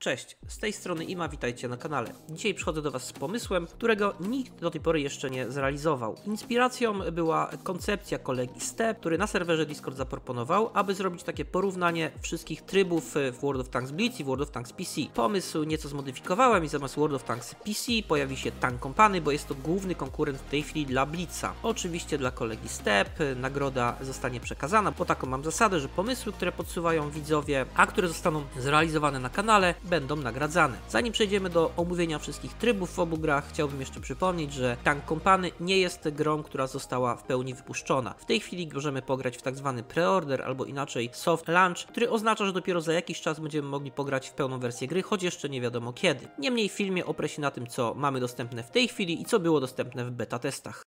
Cześć, z tej strony Ima, witajcie na kanale. Dzisiaj przychodzę do Was z pomysłem, którego nikt do tej pory jeszcze nie zrealizował. Inspiracją była koncepcja kolegi Step, który na serwerze Discord zaproponował, aby zrobić takie porównanie wszystkich trybów w World of Tanks Blitz i World of Tanks PC. Pomysł nieco zmodyfikowałem i zamiast World of Tanks PC pojawi się Tank Company, bo jest to główny konkurent w tej chwili dla Blitza. Oczywiście dla kolegi Step nagroda zostanie przekazana, bo taką mam zasadę, że pomysły, które podsuwają widzowie, a które zostaną zrealizowane na kanale, będą nagradzane. Zanim przejdziemy do omówienia wszystkich trybów w obu grach, chciałbym jeszcze przypomnieć, że Tank Company nie jest grą, która została w pełni wypuszczona. W tej chwili możemy pograć w tak zwany preorder albo inaczej soft launch, który oznacza, że dopiero za jakiś czas będziemy mogli pograć w pełną wersję gry, choć jeszcze nie wiadomo kiedy. Niemniej w filmie oprę się na tym, co mamy dostępne w tej chwili i co było dostępne w beta testach.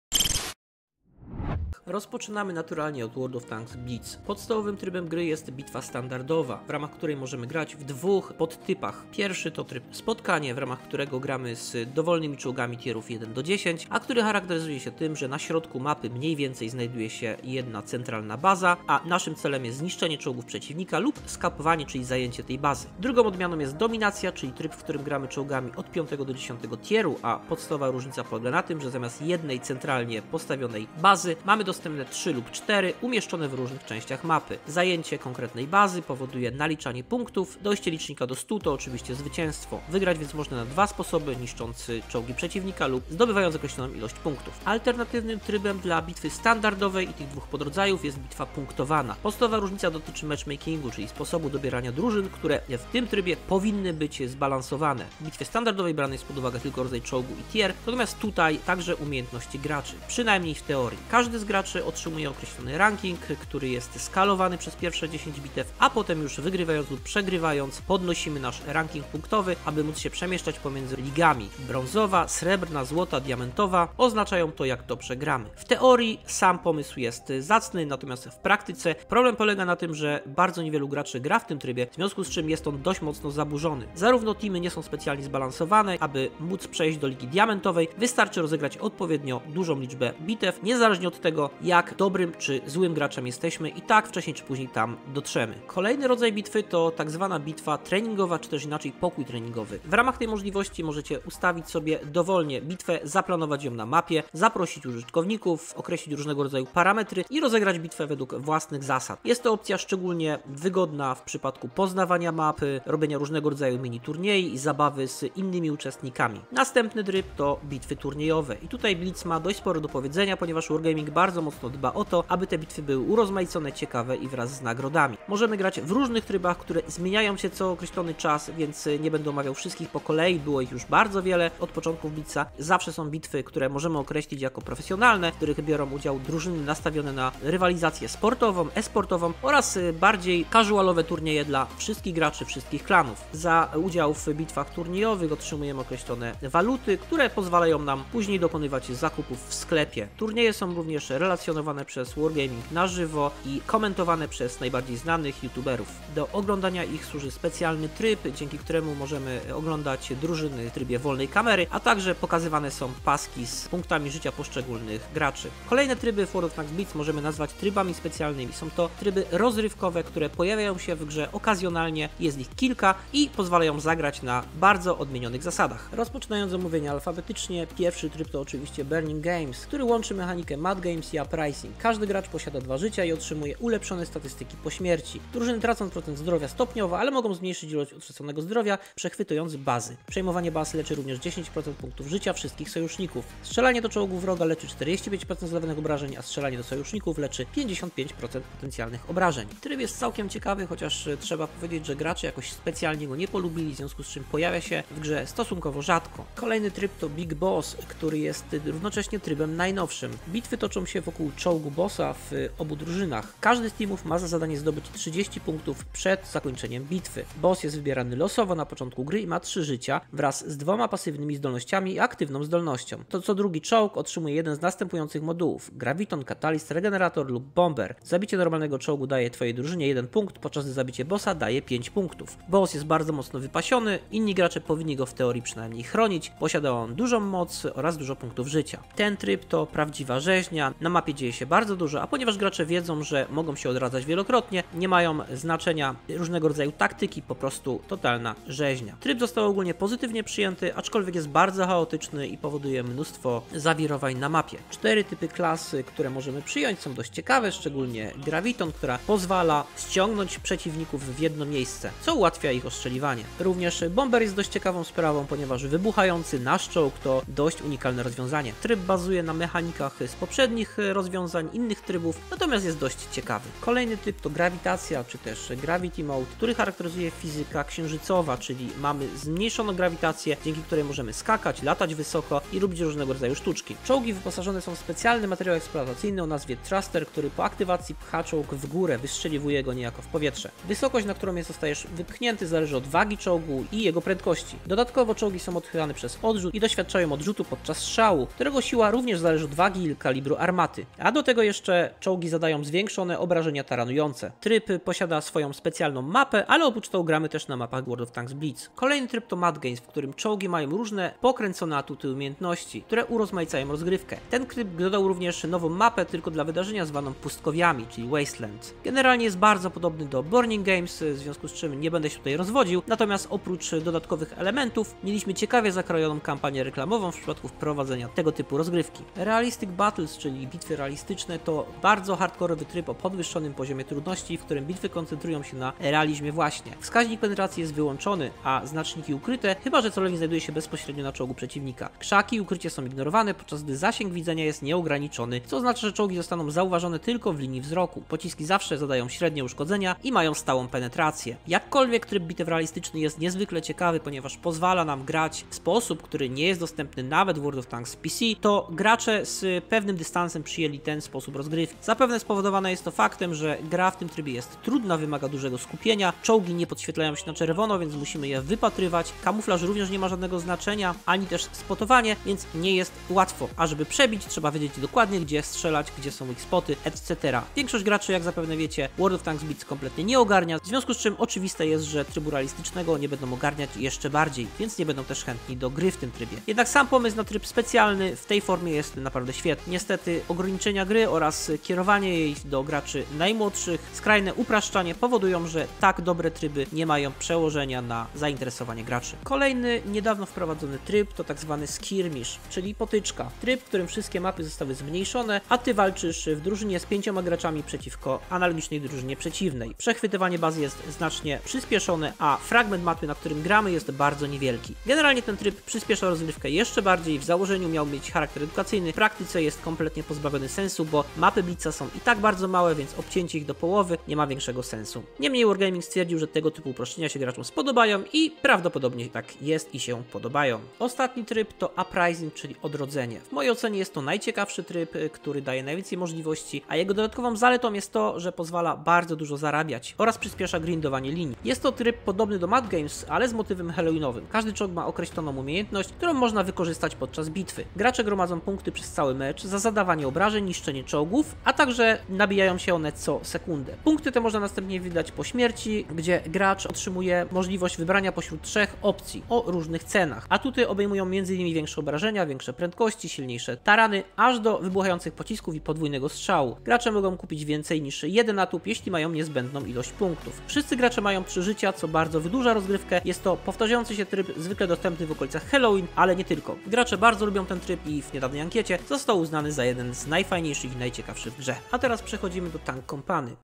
Rozpoczynamy naturalnie od World of Tanks Blitz. Podstawowym trybem gry jest bitwa standardowa, w ramach której możemy grać w dwóch podtypach. Pierwszy to tryb spotkanie, w ramach którego gramy z dowolnymi czołgami tierów 1 do 10, a który charakteryzuje się tym, że na środku mapy mniej więcej znajduje się jedna centralna baza, a naszym celem jest zniszczenie czołgów przeciwnika lub skapowanie, czyli zajęcie tej bazy. Drugą odmianą jest dominacja, czyli tryb, w którym gramy czołgami od 5 do 10 tieru, a podstawowa różnica polega na tym, że zamiast jednej centralnie postawionej bazy mamy dostępne 3 lub 4 umieszczone w różnych częściach mapy. Zajęcie konkretnej bazy powoduje naliczanie punktów, dojście licznika do 100 to oczywiście zwycięstwo. Wygrać więc można na dwa sposoby, niszcząc czołgi przeciwnika lub zdobywając określoną ilość punktów. Alternatywnym trybem dla bitwy standardowej i tych dwóch podrodzajów jest bitwa punktowana. Podstawowa różnica dotyczy matchmakingu, czyli sposobu dobierania drużyn, które w tym trybie powinny być zbalansowane. W bitwie standardowej brany jest pod uwagę tylko rodzaj czołgu i tier, natomiast tutaj także umiejętności graczy, przynajmniej w teorii. Każdy z graczy otrzymuje określony ranking, który jest skalowany przez pierwsze 10 bitew, a potem już wygrywając lub przegrywając podnosimy nasz ranking punktowy, aby móc się przemieszczać pomiędzy ligami. Brązowa, srebrna, złota, diamentowa oznaczają to jak to przegramy. W teorii sam pomysł jest zacny, natomiast w praktyce problem polega na tym, że bardzo niewielu graczy gra w tym trybie, w związku z czym jest on dość mocno zaburzony. Zarówno teamy nie są specjalnie zbalansowane, aby móc przejść do ligi diamentowej, wystarczy rozegrać odpowiednio dużą liczbę bitew, niezależnie od tego jak dobrym czy złym graczem jesteśmy i tak wcześniej czy później tam dotrzemy. Kolejny rodzaj bitwy to tak zwana bitwa treningowa, czy też inaczej pokój treningowy. W ramach tej możliwości możecie ustawić sobie dowolnie bitwę, zaplanować ją na mapie, zaprosić użytkowników, określić różnego rodzaju parametry i rozegrać bitwę według własnych zasad. Jest to opcja szczególnie wygodna w przypadku poznawania mapy, robienia różnego rodzaju mini turniej i zabawy z innymi uczestnikami. Następny tryb to bitwy turniejowe i tutaj Blitz ma dość sporo do powiedzenia, ponieważ Wargaming bardzo mocno dba o to, aby te bitwy były urozmaicone, ciekawe i wraz z nagrodami. Możemy grać w różnych trybach, które zmieniają się co określony czas, więc nie będę omawiał wszystkich po kolei, było ich już bardzo wiele od początku Blitza. Zawsze są bitwy, które możemy określić jako profesjonalne, w których biorą udział drużyny nastawione na rywalizację sportową, e-sportową oraz bardziej casualowe turnieje dla wszystkich graczy, wszystkich klanów. Za udział w bitwach turniejowych otrzymujemy określone waluty, które pozwalają nam później dokonywać zakupów w sklepie. Turnieje są również relacjonowane przez Wargaming na żywo i komentowane przez najbardziej znanych youtuberów. Do oglądania ich służy specjalny tryb, dzięki któremu możemy oglądać drużyny w trybie wolnej kamery, a także pokazywane są paski z punktami życia poszczególnych graczy. Kolejne tryby w World of Tanks Blitz możemy nazwać trybami specjalnymi. Są to tryby rozrywkowe, które pojawiają się w grze okazjonalnie, jest ich kilka i pozwalają zagrać na bardzo odmienionych zasadach. Rozpoczynając omówienie alfabetycznie, pierwszy tryb to oczywiście Burning Games, który łączy mechanikę Mad Games i Uprising. Każdy gracz posiada dwa życia i otrzymuje ulepszone statystyki po śmierci. Drużyny tracą procent zdrowia stopniowo, ale mogą zmniejszyć ilość utraconego zdrowia, przechwytując bazy. Przejmowanie baz leczy również 10% punktów życia wszystkich sojuszników. Strzelanie do czołgu wroga leczy 45% zadawanych obrażeń, a strzelanie do sojuszników leczy 55% potencjalnych obrażeń. Tryb jest całkiem ciekawy, chociaż trzeba powiedzieć, że gracze jakoś specjalnie go nie polubili, w związku z czym pojawia się w grze stosunkowo rzadko. Kolejny tryb to Big Boss, który jest równocześnie trybem najnowszym. Bitwy toczą się wokół czołgu bossa w obu drużynach. Każdy z teamów ma za zadanie zdobyć 30 punktów przed zakończeniem bitwy. Boss jest wybierany losowo na początku gry i ma 3 życia wraz z dwoma pasywnymi zdolnościami i aktywną zdolnością. To co drugi czołg otrzymuje jeden z następujących modułów: Graviton, Catalyst, Regenerator lub Bomber. Zabicie normalnego czołgu daje twojej drużynie 1 punkt, podczas gdy zabicie bossa daje 5 punktów. Boss jest bardzo mocno wypasiony, inni gracze powinni go w teorii przynajmniej chronić. Posiada on dużą moc oraz dużo punktów życia. Ten tryb to prawdziwa rzeźnia. Na mapie dzieje się bardzo dużo, a ponieważ gracze wiedzą, że mogą się odradzać wielokrotnie, nie mają znaczenia różnego rodzaju taktyki, po prostu totalna rzeźnia. Tryb został ogólnie pozytywnie przyjęty, aczkolwiek jest bardzo chaotyczny i powoduje mnóstwo zawirowań na mapie. Cztery typy klasy, które możemy przyjąć są dość ciekawe, szczególnie Graviton, która pozwala ściągnąć przeciwników w jedno miejsce, co ułatwia ich ostrzeliwanie. Również Bomber jest dość ciekawą sprawą, ponieważ wybuchający nasz czołg to dość unikalne rozwiązanie. Tryb bazuje na mechanikach z poprzednich rozwiązań, innych trybów, natomiast jest dość ciekawy. Kolejny typ to grawitacja, czy też Gravity Mode, który charakteryzuje fizyka księżycowa, czyli mamy zmniejszoną grawitację, dzięki której możemy skakać, latać wysoko i robić różnego rodzaju sztuczki. Czołgi wyposażone są w specjalny materiał eksploatacyjny o nazwie Thruster, który po aktywacji pcha czołg w górę, wystrzeliwuje go niejako w powietrze. Wysokość, na którą jest zostajesz wypchnięty, zależy od wagi czołgu i jego prędkości. Dodatkowo czołgi są odchylane przez odrzut i doświadczają odrzutu podczas strzału, którego siła również zależy od wagi i kalibru armaty. A do tego jeszcze czołgi zadają zwiększone obrażenia taranujące. Tryb posiada swoją specjalną mapę, ale oprócz tego gramy też na mapach World of Tanks Blitz. Kolejny tryb to Mad Games, w którym czołgi mają różne pokręcone atuty umiejętności, które urozmaicają rozgrywkę. Ten tryb dodał również nową mapę tylko dla wydarzenia zwaną pustkowiami, czyli Wasteland. Generalnie jest bardzo podobny do Burning Games, w związku z czym nie będę się tutaj rozwodził, natomiast oprócz dodatkowych elementów mieliśmy ciekawie zakrojoną kampanię reklamową w przypadku wprowadzenia tego typu rozgrywki. Realistic Battles, czyli bitwy realistyczne, to bardzo hardkorowy tryb o podwyższonym poziomie trudności, w którym bitwy koncentrują się na realizmie właśnie. Wskaźnik penetracji jest wyłączony, a znaczniki ukryte, chyba że celownik znajduje się bezpośrednio na czołgu przeciwnika. Krzaki i ukrycie są ignorowane, podczas gdy zasięg widzenia jest nieograniczony, co oznacza, że czołgi zostaną zauważone tylko w linii wzroku. Pociski zawsze zadają średnie uszkodzenia i mają stałą penetrację. Jakkolwiek tryb bitew realistyczny jest niezwykle ciekawy, ponieważ pozwala nam grać w sposób, który nie jest dostępny nawet w World of Tanks PC, to gracze z pewnym dystansem przyjęli ten sposób rozgrywki. Zapewne spowodowane jest to faktem, że gra w tym trybie jest trudna, wymaga dużego skupienia, czołgi nie podświetlają się na czerwono, więc musimy je wypatrywać. Kamuflaż również nie ma żadnego znaczenia, ani też spotowanie, więc nie jest łatwo. A żeby przebić, trzeba wiedzieć dokładnie, gdzie strzelać, gdzie są ich spoty, etc. Większość graczy, jak zapewne wiecie, World of Tanks Beats kompletnie nie ogarnia, w związku z czym oczywiste jest, że trybu realistycznego nie będą ogarniać jeszcze bardziej, więc nie będą też chętni do gry w tym trybie. Jednak sam pomysł na tryb specjalny w tej formie jest naprawdę świetny. Niestety ograniczenia gry oraz kierowanie jej do graczy najmłodszych, skrajne upraszczanie powodują, że tak dobre tryby nie mają przełożenia na zainteresowanie graczy. Kolejny niedawno wprowadzony tryb to tak zwany skirmish, czyli potyczka. Tryb, w którym wszystkie mapy zostały zmniejszone, a ty walczysz w drużynie z pięcioma graczami przeciwko analogicznej drużynie przeciwnej. Przechwytywanie bazy jest znacznie przyspieszone, a fragment mapy, na którym gramy jest bardzo niewielki. Generalnie ten tryb przyspiesza rozgrywkę jeszcze bardziej, w założeniu miał mieć charakter edukacyjny, w praktyce jest kompletnie pozbawiony sensu, bo mapy Blitza są i tak bardzo małe, więc obcięcie ich do połowy nie ma większego sensu. Niemniej Wargaming stwierdził, że tego typu uproszczenia się graczom spodobają i prawdopodobnie tak jest i się podobają. Ostatni tryb to Uprising, czyli odrodzenie. W mojej ocenie jest to najciekawszy tryb, który daje najwięcej możliwości, a jego dodatkową zaletą jest to, że pozwala bardzo dużo zarabiać oraz przyspiesza grindowanie linii. Jest to tryb podobny do Mad Games, ale z motywem halloweenowym. Każdy czołg ma określoną umiejętność, którą można wykorzystać podczas bitwy. Gracze gromadzą punkty przez cały mecz za zadawanie obrażeń, niszczenie czołgów, a także nabijają się one co sekundę. Punkty te można następnie wydać po śmierci, gdzie gracz otrzymuje możliwość wybrania pośród trzech opcji o różnych cenach. Atuty obejmują m.in. większe obrażenia, większe prędkości, silniejsze tarany, aż do wybuchających pocisków i podwójnego strzału. Gracze mogą kupić więcej niż jeden atut, jeśli mają niezbędną ilość punktów. Wszyscy gracze mają trzy życia, co bardzo wydłuża rozgrywkę. Jest to powtarzający się tryb, zwykle dostępny w okolicach Halloween, ale nie tylko. Gracze bardzo lubią ten tryb i w niedawnej ankiecie został uznany za jeden z najfajniejszych i najciekawszych w grze. A teraz przechodzimy do Tank Company.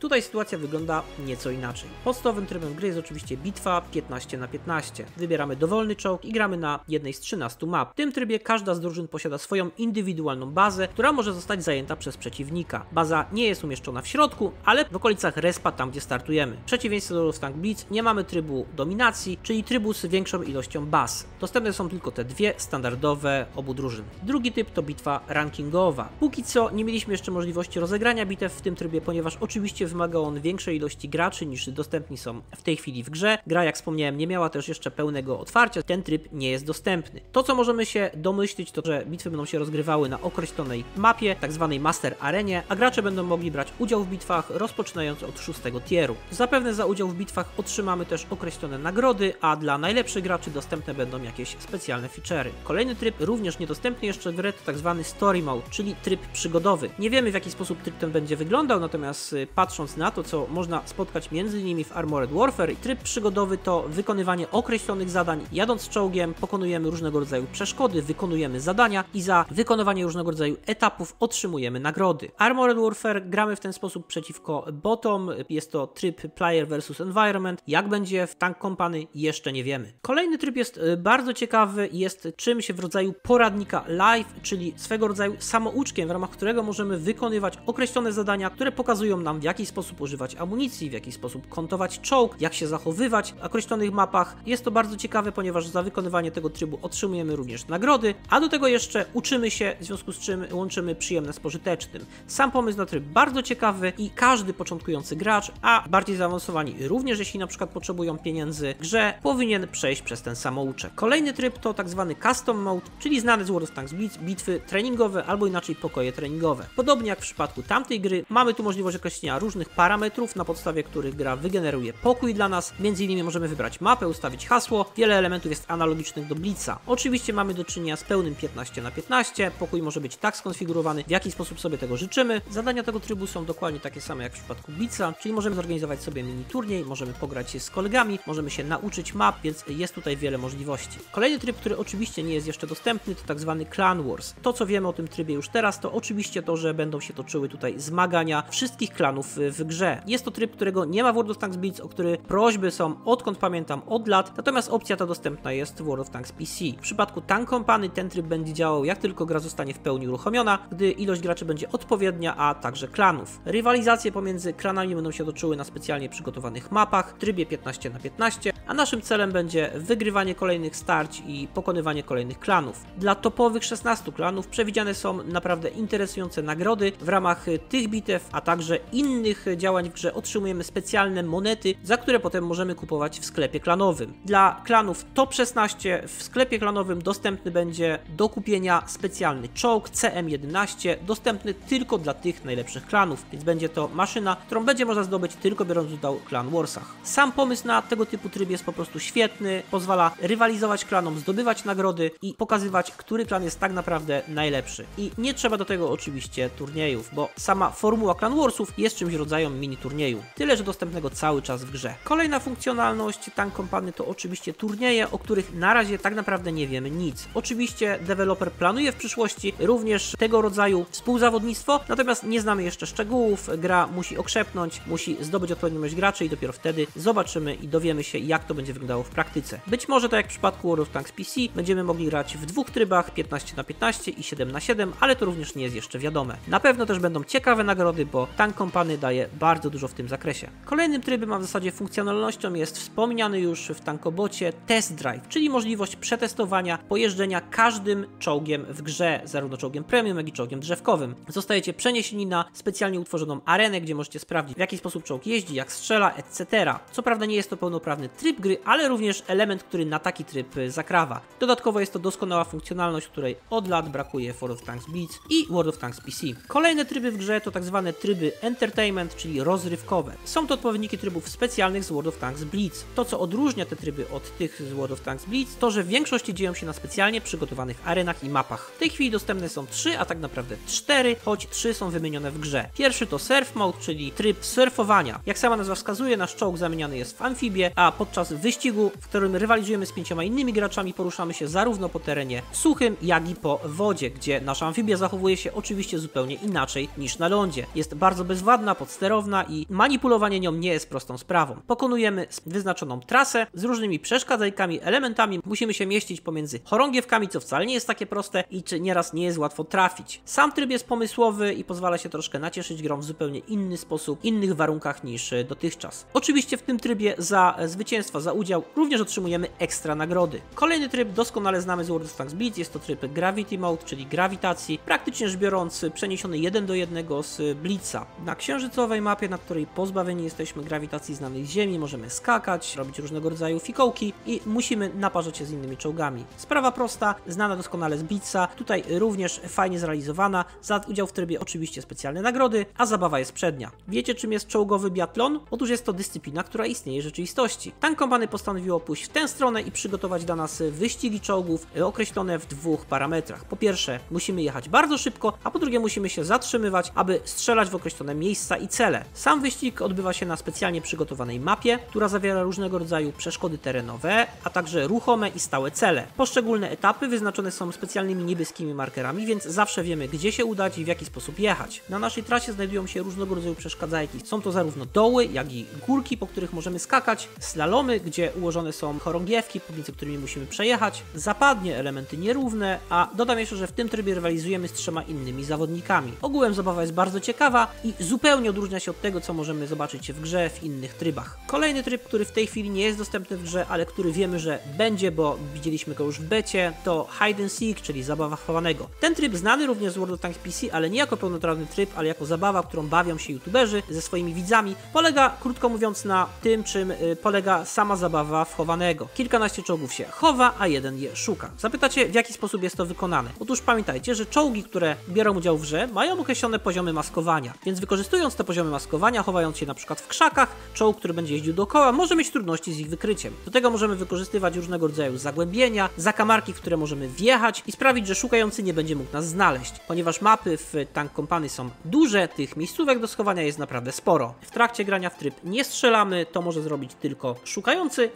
Tutaj sytuacja wygląda nieco inaczej. Podstawowym trybem gry jest oczywiście bitwa 15 na 15. Wybieramy dowolny czołg i gramy na jednej z 13 map. W tym trybie każda z drużyn posiada swoją indywidualną bazę, która może zostać zajęta przez przeciwnika. Baza nie jest umieszczona w środku, ale w okolicach respa tam gdzie startujemy. W przeciwieństwie do Tank Blitz nie mamy trybu dominacji, czyli trybu z większą ilością baz. Dostępne są tylko te dwie standardowe obu drużyn. Drugi typ to bitwa rankingowa. Póki co nie mieliśmy jeszcze możliwości rozegrania bitew w tym trybie, ponieważ oczywiście wymagał on większej ilości graczy niż dostępni są w tej chwili w grze. Gra, jak wspomniałem, nie miała też jeszcze pełnego otwarcia, ten tryb nie jest dostępny. To, co możemy się domyślić, to że bitwy będą się rozgrywały na określonej mapie, tak zwanej Master Arenie, a gracze będą mogli brać udział w bitwach rozpoczynając od szóstego tieru. Zapewne za udział w bitwach otrzymamy też określone nagrody, a dla najlepszych graczy dostępne będą jakieś specjalne feature'y. Kolejny tryb, również niedostępny jeszcze w grę, to tak zwany Story Mode, czyli tryb przygodowy. Nie wiemy w jaki sposób tryb ten będzie wyglądał, natomiast y, patrząc na to, co można spotkać innymi w Armored Warfare, tryb przygodowy to wykonywanie określonych zadań. Jadąc czołgiem pokonujemy różnego rodzaju przeszkody, wykonujemy zadania i za wykonywanie różnego rodzaju etapów otrzymujemy nagrody. Armored Warfare gramy w ten sposób przeciwko botom, jest to tryb player versus environment. Jak będzie w Tank Company jeszcze nie wiemy. Kolejny tryb jest y, bardzo ciekawy jest czymś w rodzaju poradnika live, czyli swego rodzaju samouczkiem, w ramach którego możemy wykonywać określone zadania, które pokazują nam w jaki sposób używać amunicji, w jaki sposób kontować czołg, jak się zachowywać w określonych mapach. Jest to bardzo ciekawe, ponieważ za wykonywanie tego trybu otrzymujemy również nagrody, a do tego jeszcze uczymy się, w związku z czym łączymy przyjemne z pożytecznym. Sam pomysł na tryb bardzo ciekawy i każdy początkujący gracz, a bardziej zaawansowani również jeśli na przykład potrzebują pieniędzy w grze, powinien przejść przez ten samouczek. Kolejny tryb to tak zwany Custom Mode, czyli znany z World of Tanks bitwy treningowe albo inaczej pokoje treningowe. Podobnie jak w przypadku tamtej gry, mamy tu możliwość określenia różnych parametrów, na podstawie których gra wygeneruje pokój dla nas. Między innymi możemy wybrać mapę, ustawić hasło. Wiele elementów jest analogicznych do Blitza. Oczywiście mamy do czynienia z pełnym 15 na 15. Pokój może być tak skonfigurowany, w jaki sposób sobie tego życzymy. Zadania tego trybu są dokładnie takie same jak w przypadku Blitza, czyli możemy zorganizować sobie mini turniej, możemy pograć się z kolegami, możemy się nauczyć map, więc jest tutaj wiele możliwości. Kolejny tryb, który oczywiście nie jest jeszcze dostępny, to tak zwany Clan Wars. To, co wiemy o tym trybie już teraz, to oczywiście to, że będą się toczyły tutaj zmagania wszystkich klanów w grze. Jest to tryb, którego nie ma w World of Tanks Blitz, o który prośby są odkąd pamiętam od lat, natomiast opcja ta dostępna jest w World of Tanks PC. W przypadku Tank Company ten tryb będzie działał jak tylko gra zostanie w pełni uruchomiona, gdy ilość graczy będzie odpowiednia, a także klanów. Rywalizacje pomiędzy klanami będą się toczyły na specjalnie przygotowanych mapach w trybie 15 na 15, a naszym celem będzie wygrywanie kolejnych starć i pokonywanie kolejnych klanów. Dla topowych 16 klanów przewidziane są naprawdę interesujące nagrody. W ramach tych bitew, a także innych działań w grze otrzymujemy specjalne monety, za które potem możemy kupować w sklepie klanowym. Dla klanów top 16 w sklepie klanowym dostępny będzie do kupienia specjalny czołg CM11, dostępny tylko dla tych najlepszych klanów, więc będzie to maszyna, którą będzie można zdobyć tylko biorąc udział w Clan Warsach. Sam pomysł na tego typu tryb jest po prostu świetny, pozwala rywalizować klanom, zdobywać nagrody i pokazywać, który klan jest tak naprawdę najlepszy. I nie trzeba do tego oczywiście turniejów, bo sama formuła Clan Warsów jest czymś rodzajem mini turnieju, tyle że dostępnego cały czas w grze. Kolejna funkcjonalność Tank Company to oczywiście turnieje, o których na razie tak naprawdę nie wiemy nic. Oczywiście deweloper planuje w przyszłości również tego rodzaju współzawodnictwo, natomiast nie znamy jeszcze szczegółów. Gra musi okrzepnąć, musi zdobyć odpowiednią ilość graczy i dopiero wtedy zobaczymy i dowiemy się, jak to będzie wyglądało w praktyce. Być może tak jak w przypadku World of Tanks PC, będziemy mogli grać w dwóch trybach 15 na 15 i 7 na 7, ale to również nie jest jeszcze wiadome. Na pewno też będą ciekawe nagrody, bo Tank Company daje bardzo dużo w tym zakresie. Kolejnym trybem, a w zasadzie funkcjonalnością jest wspomniany już w Tankobocie Test Drive, czyli możliwość przetestowania pojeżdżenia każdym czołgiem w grze, zarówno czołgiem premium, jak i czołgiem drzewkowym. Zostajecie przeniesieni na specjalnie utworzoną arenę, gdzie możecie sprawdzić w jaki sposób czołg jeździ, jak strzela, etc. Co prawda nie jest to pełnoprawny tryb gry, ale również element, który na taki tryb zakrawa. Dodatkowo jest to doskonała funkcjonalność, której od lat brakuje w World of Tanks Blitz i World of Tanks PC. Kolejne tryby w grze to tak zwane tryby entertainment, czyli rozrywkowe. Są to odpowiedniki trybów specjalnych z World of Tanks Blitz. To, co odróżnia te tryby od tych z World of Tanks Blitz, to, że w większości dzieją się na specjalnie przygotowanych arenach i mapach. W tej chwili dostępne są trzy, a tak naprawdę cztery, choć trzy są wymienione w grze. Pierwszy to Surf Mode, czyli tryb surfowania. Jak sama nazwa wskazuje, nasz czołg zamieniany jest w amfibię, a podczas wyścigu, w którym rywalizujemy z pięcioma innymi graczami, poruszamy się zarówno po terenie suchym, jak i po wodzie, gdzie nasza amfibia zachowuje się oczywiście zupełnie inaczej niż na lądzie. Jest bardzo bezwładna, podsterowna i manipulowanie nią nie jest prostą sprawą. Pokonujemy wyznaczoną trasę z różnymi przeszkadzajkami, elementami. Musimy się mieścić pomiędzy chorągiewkami, co wcale nie jest takie proste i czy nieraz nie jest łatwo trafić. Sam tryb jest pomysłowy i pozwala się troszkę nacieszyć grą w zupełnie inny sposób, innych warunkach niż dotychczas. Oczywiście w tym trybie za zwycięstwo za udział również otrzymujemy ekstra nagrody. Kolejny tryb doskonale znamy z World of Tanks Blitz, jest to tryb Gravity Mode, czyli grawitacji, praktycznie rzecz biorąc przeniesiony jeden do jednego z Blitza. Na księżycowej mapie, na której pozbawieni jesteśmy grawitacji znanej z Ziemi, możemy skakać, robić różnego rodzaju fikołki i musimy naparzać się z innymi czołgami. Sprawa prosta, znana doskonale z Blitza, tutaj również fajnie zrealizowana, za udział w trybie oczywiście specjalne nagrody, a zabawa jest przednia. Wiecie czym jest czołgowy biatlon? Otóż jest to dyscyplina, która istnieje w rzeczywistości. Tank Company postanowiło pójść w tę stronę i przygotować dla nas wyścigi czołgów określone w dwóch parametrach. Po pierwsze, musimy jechać bardzo szybko, a po drugie musimy się zatrzymywać, aby strzelać w określone miejsca i cele. Sam wyścig odbywa się na specjalnie przygotowanej mapie, która zawiera różnego rodzaju przeszkody terenowe, a także ruchome i stałe cele. Poszczególne etapy wyznaczone są specjalnymi niebieskimi markerami, więc zawsze wiemy, gdzie się udać i w jaki sposób jechać. Na naszej trasie znajdują się różnego rodzaju przeszkadzajki. Są to zarówno doły, jak i górki, po których możemy skakać, slalomy, gdzie ułożone są chorągiewki, pomiędzy którymi musimy przejechać, zapadnie, elementy nierówne, a dodam jeszcze, że w tym trybie rywalizujemy z trzema innymi zawodnikami. Ogółem zabawa jest bardzo ciekawa i zupełnie odróżnia się od tego, co możemy zobaczyć w grze w innych trybach. Kolejny tryb, który w tej chwili nie jest dostępny w grze, ale który wiemy, że będzie, bo widzieliśmy go już w becie, to Hide and Seek, czyli zabawa chowanego. Ten tryb znany również z World of Tanks PC, ale nie jako pełnoprawny tryb, ale jako zabawa, którą bawią się youtuberzy ze swoimi widzami, polega, krótko mówiąc, na tym, czym y, polega sama zabawa w chowanego. Kilkanaście czołgów się chowa, a jeden je szuka. Zapytacie, w jaki sposób jest to wykonane? Otóż pamiętajcie, że czołgi, które biorą udział w grze, mają określone poziomy maskowania, więc wykorzystując te poziomy maskowania, chowając się na przykład w krzakach, czołg, który będzie jeździł dookoła, może mieć trudności z ich wykryciem. Do tego możemy wykorzystywać różnego rodzaju zagłębienia, zakamarki, w które możemy wjechać i sprawić, że szukający nie będzie mógł nas znaleźć. Ponieważ mapy w Tank Company są duże, tych miejscówek do schowania jest naprawdę sporo. W trakcie grania w tryb nie strzelamy, to może zrobić tylko szukający,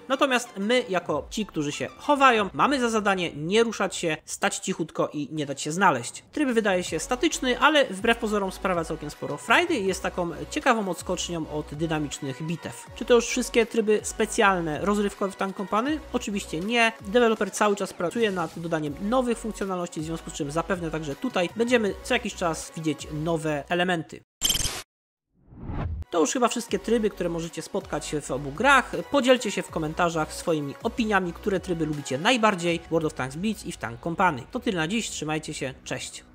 natomiast my, jako ci, którzy się chowają, mamy za zadanie nie ruszać się, stać cichutko i nie dać się znaleźć. Tryb wydaje się statyczny, ale wbrew pozorom sprawia całkiem sporo frajdy i jest taką ciekawą odskocznią od dynamicznych bitew. Czy to już wszystkie tryby specjalne, rozrywkowe w Tank Company? Oczywiście nie. Deweloper cały czas pracuje nad dodaniem nowych funkcjonalności, w związku z czym zapewne także tutaj będziemy co jakiś czas widzieć nowe elementy. To już chyba wszystkie tryby, które możecie spotkać w obu grach. Podzielcie się w komentarzach swoimi opiniami, które tryby lubicie najbardziej w World of Tanks Beats i w Tank Company. To tyle na dziś, trzymajcie się, cześć!